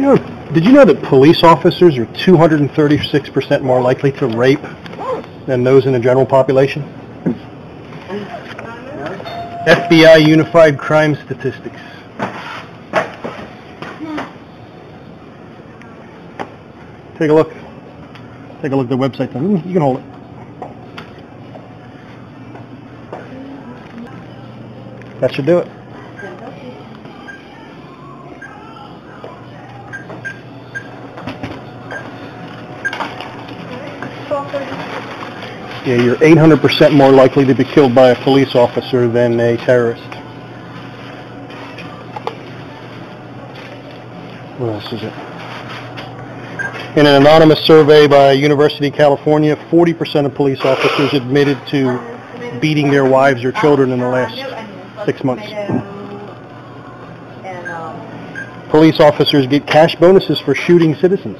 know, did you know that police officers are 236% more likely to rape than those in the general population? FBI Unified Crime Statistics. Take a look. Take a look at the website. You can hold it. That should do it. Yeah, you're 800% more likely to be killed by a police officer than a terrorist. What else is it? In an anonymous survey by University of California, 40% of police officers admitted to beating their wives or children in the last six months. Um, Police officers get cash bonuses for shooting citizens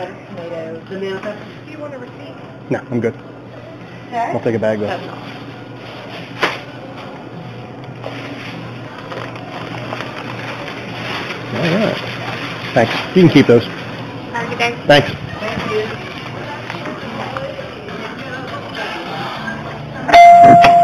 lettuce, tomatoes. The manifest? Do you want a receipt? No, I'm good. Okay. I'll take a bag though. Seven. All right. Thanks. You can keep those. Have a good day. Thanks. Thank you.